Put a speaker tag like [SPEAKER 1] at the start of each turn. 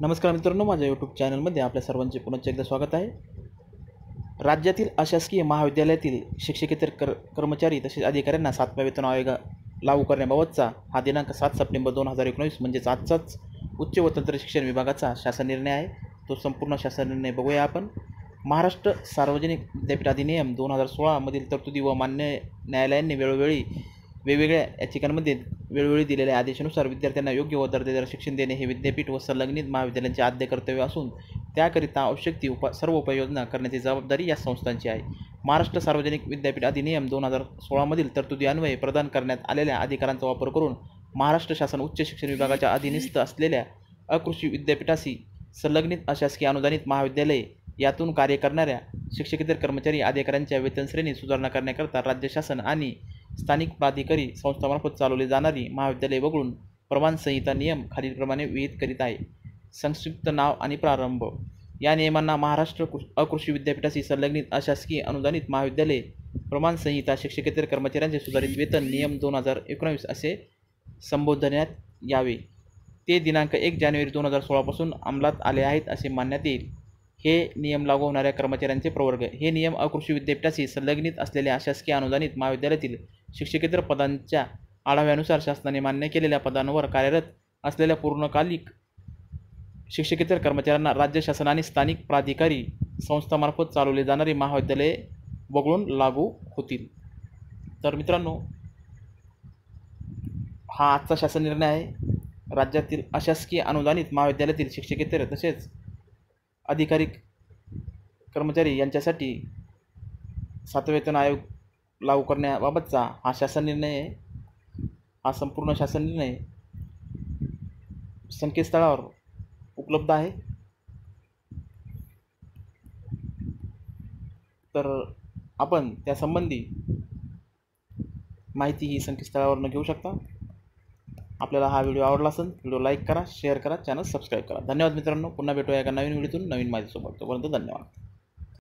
[SPEAKER 1] नमस्कार मित्रांनो माझ्या यूट्यूब चॅनलमध्ये आपल्या सर्वांचे पुन्हा एकदा स्वागत आहे. राज्यातील अशासकीय महाविद्यालयातील शिक्षकेतर कर कर्मचारी तसेच अधिकाऱ्यांना सातव्या वेतन आयोग लागू करण्याबाबतचा हा दिनांक सात सप्टेंबर दोन हजार एकोणीस म्हणजेच आजचाच उच्च व तंत्र शिक्षण विभागाचा शासन निर्णय आहे. तो संपूर्ण शासन निर्णय बघूया आपण. महाराष्ट्र सार्वजनिक विद्यापीठ अधिनियम दोन हजार सोळामधील तरतुदी व मान्य न्यायालयांनी वेळोवेळी वेगवेगळ्या याचिकांमध्ये वेळोवेळी दिलेल्या आदेशानुसार विद्यार्थ्यांना योग्य व दर्जेदार शिक्षण देणे हे विद्यापीठ व संलग्नित महाविद्यालयांचे आद्य कर्तव्य असून त्याकरिता आवश्यक ती उप सर्व उपाययोजना करण्याची जबाबदारी या संस्थांची आहे. महाराष्ट्र सार्वजनिक विद्यापीठ अधिनियम दोन हजार सोळामधील तरतुदी अन्वये प्रदान करण्यात आलेल्या अधिकारांचा वापर करून महाराष्ट्र शासन उच्च शिक्षण विभागाच्या अधीनस्थ असलेल्या अकृषी विद्यापीठाशी संलग्नित अशासकीय अनुदानित महाविद्यालये यातून कार्य करणाऱ्या शिक्षकेतर कर्मचारी अधिकाऱ्यांच्या वेतनश्रेणी सुधारणा करण्याकरता राज्य शासन आणि स्थानिक प्राधिकारी संस्थामार्फत चालवली जाणारी महाविद्यालये वगळून प्रमाणसंहिता नियम खालीलप्रमाणे विहित करीत आहे. संक्षिप्त नाव आणि प्रारंभ. या नियमांना महाराष्ट्र कृ अकृषी विद्यापीठाशी संलग्नित अशासकीय अनुदानित महाविद्यालये प्रमाणसंहिता शिक्षकेतर कर्मचाऱ्यांचे सुधारित वेतन नियम दोन हजार एकोणावीस असे संबोधण्यात यावे. ते दिनांक एक जानेवारी दोन हजार सोळापासून अंमलात आले आहेत असे मानण्यात येईल. हे नियम लागू होणाऱ्या कर्मचाऱ्यांचे प्रवर्ग. हे नियम अकृषी विद्यापीठाशी संलग्नित असलेल्या शासकीय अनुदानित महाविद्यालयातील शिक्षकेतर पदांच्या आढाव्यानुसार शासनाने मान्य केलेल्या पदांवर कार्यरत असलेल्या पूर्णकालिक शिक्षकेतर कर्मचाऱ्यांना राज्य शासन आणि स्थानिक प्राधिकारी संस्थामार्फत चालवली जाणारी महाविद्यालये वगळून लागू होतील. तर मित्रांनो हा आजचा शासन निर्णय आहे. राज्यातील अशासकीय अनुदानित महाविद्यालयातील शिक्षकेतर तसेच अधिकारी कर्मचारी यांच्यासाठी सातवेतन आयोग लागू करण्याबाबतचा हा शासन निर्णय आहे. हा संपूर्ण शासन निर्णय संकेतस्थळावर उपलब्ध आहे. तर आपण त्यासंबंधी माहिती ही संकेतस्थळावरनं घेऊ शकता. आपल्याला हा व्हिडिओ आवडला असेल व्हिडिओ लाईक करा शेअर करा चॅनल सबस्क्राईब करा. धन्यवाद मित्रांनो. पुन्हा भेटूया एका नवीन व्हिडिओतून नवीन माहितीसोबत. तोपर्यंत धन्यवाद.